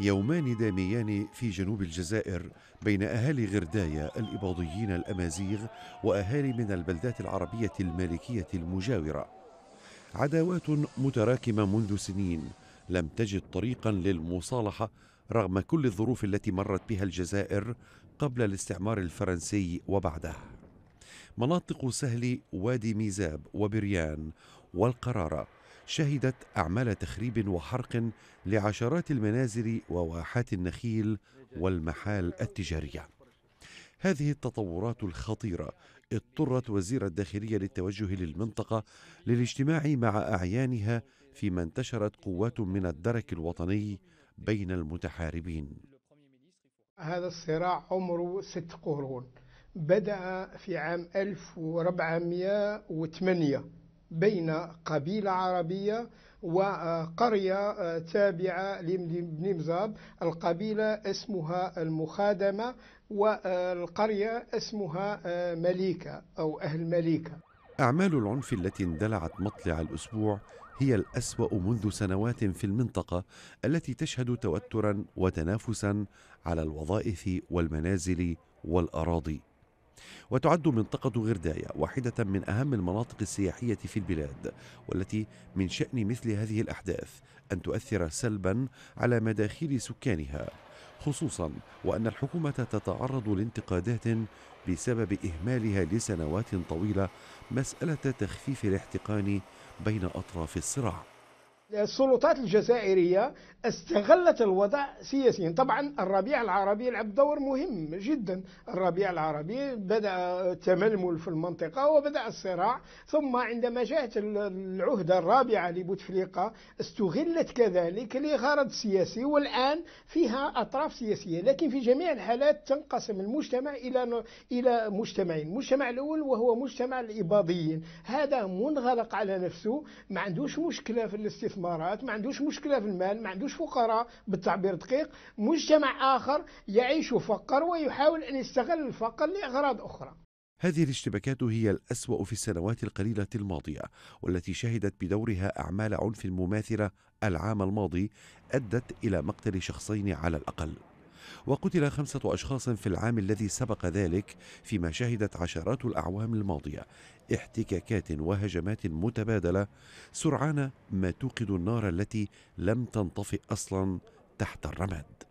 يومان داميان في جنوب الجزائر بين أهالي غرداية الإباضيين الأمازيغ وأهالي من البلدات العربية المالكية المجاورة. عداوات متراكمة منذ سنين. لم تجد طريقا للمصالحة رغم كل الظروف التي مرت بها الجزائر قبل الاستعمار الفرنسي وبعده. مناطق سهل وادي ميزاب وبريان والقرارة شهدت أعمال تخريب وحرق لعشرات المنازل وواحات النخيل والمحال التجارية. هذه التطورات الخطيرة اضطرت وزير الداخلية للتوجه للمنطقة للاجتماع مع أعيانها فيما انتشرت قوات من الدرك الوطني بين المتحاربين. هذا الصراع عمره ست قرون. بدأ في عام 1408 بين قبيلة عربية وقرية تابعة لابن مزاب. القبيلة اسمها المخادمة والقرية اسمها مليكة أو أهل مليكة. أعمال العنف التي اندلعت مطلع الأسبوع هي الأسوأ منذ سنوات في المنطقة التي تشهد توترا وتنافسا على الوظائف والمنازل والأراضي. وتعد منطقة غرداية واحدة من أهم المناطق السياحية في البلاد والتي من شأن مثل هذه الأحداث أن تؤثر سلبا على مداخيل سكانها خصوصا وأن الحكومة تتعرض لانتقادات بسبب إهمالها لسنوات طويلة مسألة تخفيف الاحتقان بين أطراف الصراع. السلطات الجزائرية استغلت الوضع سياسيا. طبعا الربيع العربي لعب دور مهم جدا. الربيع العربي بدأ التململ في المنطقة وبدأ الصراع. ثم عندما جاءت العهدة الرابعة لبوتفليقة استغلت كذلك لغرض سياسي والآن فيها أطراف سياسية. لكن في جميع الحالات تنقسم المجتمع إلى إلى مجتمعين. المجتمع الأول وهو مجتمع الإباضيين. هذا منغلق على نفسه. ما عندوش مشكلة في الاستثمارات ما عندوش مشكلة في المال ما عندوش فقراء بالتعبير دقيق. مجتمع آخر يعيش فقر ويحاول أن يستغل الفقر لأغراض أخرى. هذه الاشتباكات هي الأسوأ في السنوات القليلة الماضية والتي شهدت بدورها أعمال عنف مماثلة العام الماضي أدت إلى مقتل شخصين على الأقل. وقتل خمسة أشخاص في العام الذي سبق ذلك فيما شهدت عشرات الأعوام الماضية. احتكاكات وهجمات متبادلة سرعان ما توقد النار التي لم تنطفئ أصلا تحت الرماد.